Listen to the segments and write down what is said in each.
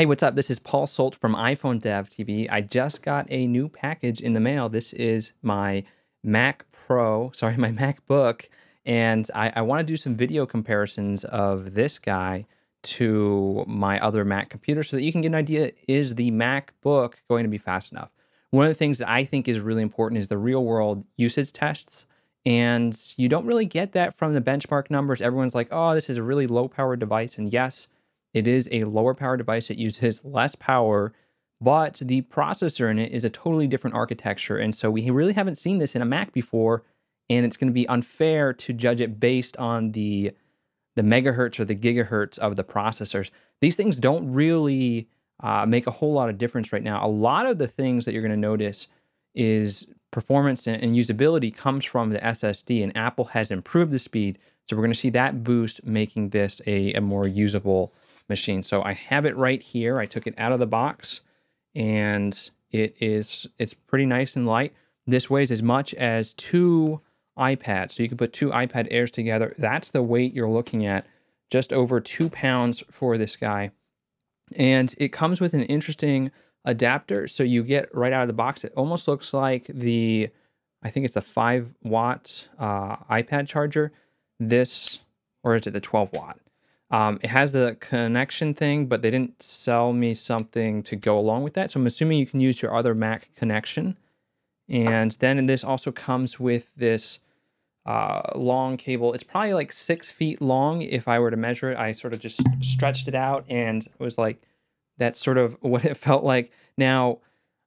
Hey, what's up? This is Paul Solt from iPhone Dev TV. I just got a new package in the mail. This is my Mac Pro, sorry, my MacBook, and I, I want to do some video comparisons of this guy to my other Mac computer so that you can get an idea is the MacBook going to be fast enough? One of the things that I think is really important is the real world usage tests. And you don't really get that from the benchmark numbers. Everyone's like, oh, this is a really low power device. And yes, it is a lower power device. It uses less power, but the processor in it is a totally different architecture. And so we really haven't seen this in a Mac before. And it's going to be unfair to judge it based on the the megahertz or the gigahertz of the processors. These things don't really uh, make a whole lot of difference right now. A lot of the things that you're going to notice is performance and, usability comes from the SSD, and Apple has improved the speed. So we're going to see that boost, making this a, a more usable machine. So I have it right here. I took it out of the box and it is it's pretty nice and light. This weighs as much as two iPads. So you can put two iPad Airs together. That's the weight you're looking at, just over two pounds for this guy. And it comes with an interesting adapter. So you get right out of the box, it almost looks like the, I think it's a five watt uh, iPad charger. This, or is it the 12 watt? Um, it has the connection thing, but they didn't sell me something to go along with that. So I'm assuming you can use your other Mac connection. And then this also comes with this uh, long cable. It's probably like six feet long if I were to measure it. I sort of just stretched it out and it was like, that's sort of what it felt like. Now,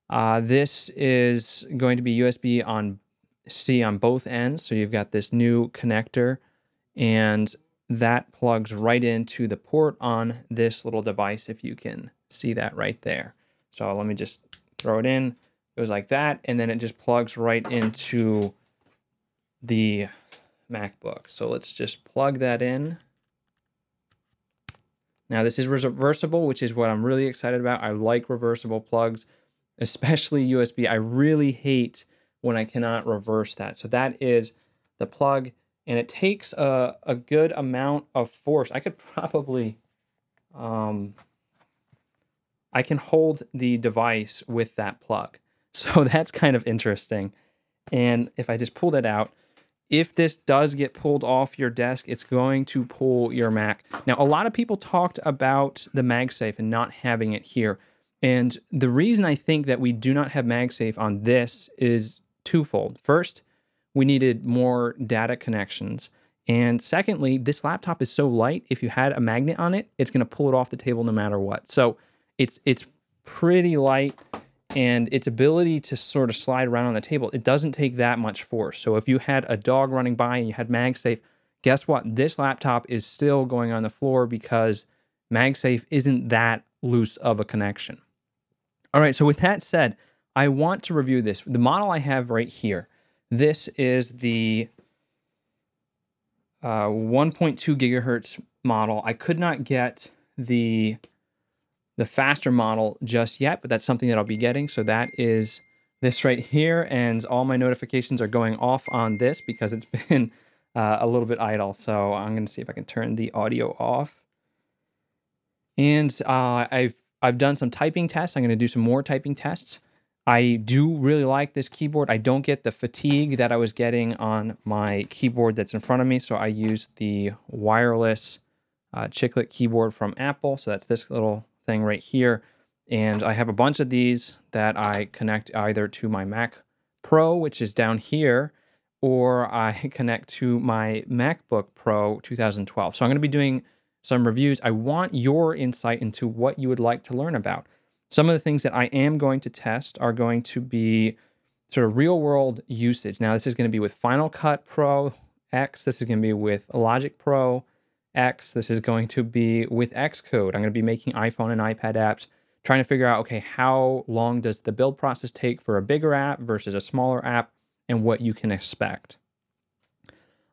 uh, this is going to be USB on C on both ends. So you've got this new connector and that plugs right into the port on this little device if you can see that right there. So let me just throw it in. It goes like that, and then it just plugs right into the MacBook. So let's just plug that in. Now this is reversible, which is what I'm really excited about. I like reversible plugs, especially USB. I really hate when I cannot reverse that. So that is the plug and it takes a, a good amount of force. I could probably, um, I can hold the device with that plug. So that's kind of interesting. And if I just pull that out, if this does get pulled off your desk, it's going to pull your Mac. Now, a lot of people talked about the MagSafe and not having it here. And the reason I think that we do not have MagSafe on this is twofold. First, we needed more data connections. And secondly, this laptop is so light, if you had a magnet on it, it's going to pull it off the table no matter what. So it's it's pretty light and its ability to sort of slide around on the table, it doesn't take that much force. So if you had a dog running by and you had MagSafe, guess what? This laptop is still going on the floor because MagSafe isn't that loose of a connection. All right, so with that said, I want to review this. The model I have right here this is the uh, 1.2 gigahertz model. I could not get the the faster model just yet, but that's something that I'll be getting. So that is this right here, and all my notifications are going off on this because it's been uh, a little bit idle. So I'm going to see if I can turn the audio off. And uh, I've I've done some typing tests. I'm going to do some more typing tests. I do really like this keyboard. I don't get the fatigue that I was getting on my keyboard that's in front of me. So I use the wireless uh, chiclet keyboard from Apple. So that's this little thing right here. And I have a bunch of these that I connect either to my Mac Pro, which is down here, or I connect to my MacBook Pro 2012. So I'm going to be doing some reviews. I want your insight into what you would like to learn about. Some of the things that I am going to test are going to be sort of real world usage. Now, this is going to be with Final Cut Pro X. This is going to be with Logic Pro X. This is going to be with Xcode. I'm going to be making iPhone and iPad apps, trying to figure out, okay, how long does the build process take for a bigger app versus a smaller app and what you can expect.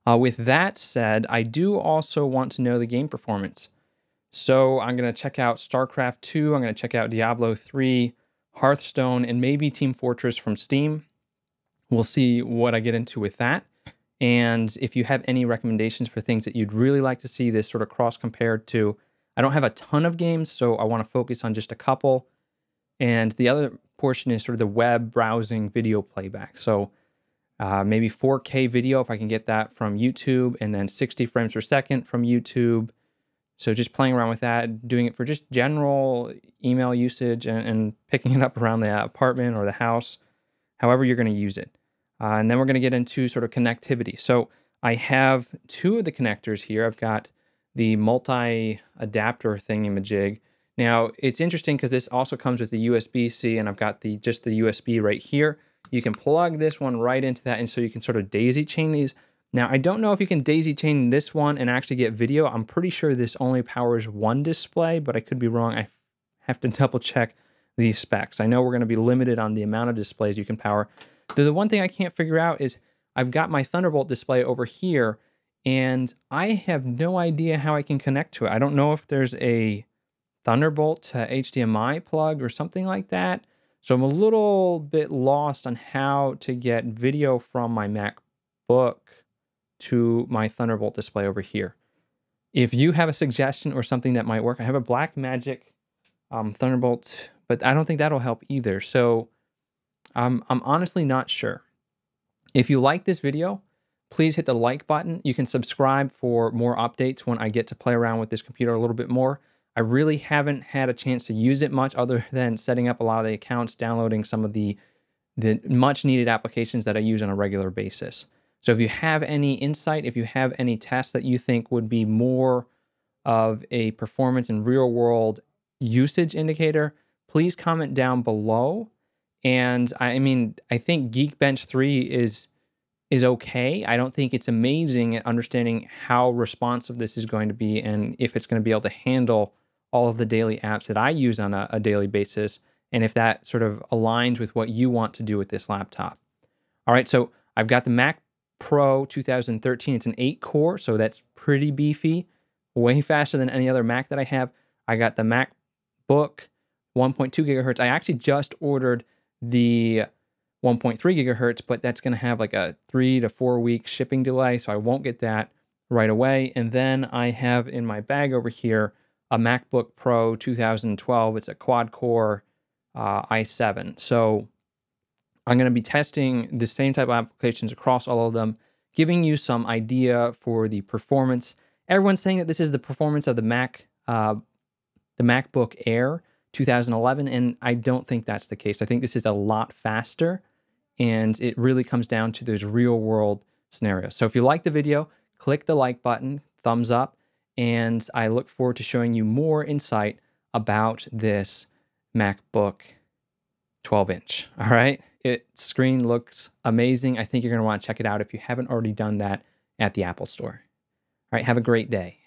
Uh, with that said, I do also want to know the game performance. So I'm going to check out StarCraft 2, I'm going to check out Diablo 3, Hearthstone, and maybe Team Fortress from Steam. We'll see what I get into with that. And if you have any recommendations for things that you'd really like to see this sort of cross compared to, I don't have a ton of games, so I want to focus on just a couple. And the other portion is sort of the web browsing video playback. So uh, maybe 4K video if I can get that from YouTube, and then 60 frames per second from YouTube. So just playing around with that, doing it for just general email usage and, and picking it up around the apartment or the house, however you're going to use it. Uh, and then we're going to get into sort of connectivity. So I have two of the connectors here. I've got the multi adapter thingamajig. Now it's interesting because this also comes with the USB-C and I've got the just the USB right here. You can plug this one right into that and so you can sort of daisy chain these. Now I don't know if you can daisy chain this one and actually get video. I'm pretty sure this only powers one display, but I could be wrong. I have to double check these specs. I know we're going to be limited on the amount of displays you can power. The one thing I can't figure out is I've got my Thunderbolt display over here and I have no idea how I can connect to it. I don't know if there's a Thunderbolt to HDMI plug or something like that. So I'm a little bit lost on how to get video from my MacBook to my Thunderbolt display over here. If you have a suggestion or something that might work, I have a Blackmagic um, Thunderbolt, but I don't think that'll help either. So um, I'm honestly not sure. If you like this video, please hit the like button. You can subscribe for more updates when I get to play around with this computer a little bit more. I really haven't had a chance to use it much other than setting up a lot of the accounts, downloading some of the, the much needed applications that I use on a regular basis. So if you have any insight, if you have any tests that you think would be more of a performance and real world usage indicator, please comment down below. And I mean, I think Geekbench 3 is is okay. I don't think it's amazing at understanding how responsive this is going to be and if it's going to be able to handle all of the daily apps that I use on a, a daily basis and if that sort of aligns with what you want to do with this laptop. All right, so I've got the Mac Pro 2013. It's an 8 core, so that's pretty beefy, way faster than any other Mac that I have. I got the MacBook 1.2 gigahertz. I actually just ordered the 1.3 gigahertz, but that's going to have like a three to four week shipping delay. So I won't get that right away. And then I have in my bag over here a MacBook Pro 2012. It's a quad core uh, i7. So I'm going to be testing the same type of applications across all of them, giving you some idea for the performance. Everyone's saying that this is the performance of the Mac, uh, the MacBook Air 2011, and I don't think that's the case. I think this is a lot faster and it really comes down to those real world scenarios. So if you like the video, click the like button, thumbs up, and I look forward to showing you more insight about this MacBook 12 inch. All right. Its screen looks amazing. I think you're going to want to check it out if you haven't already done that at the Apple Store. All right. Have a great day.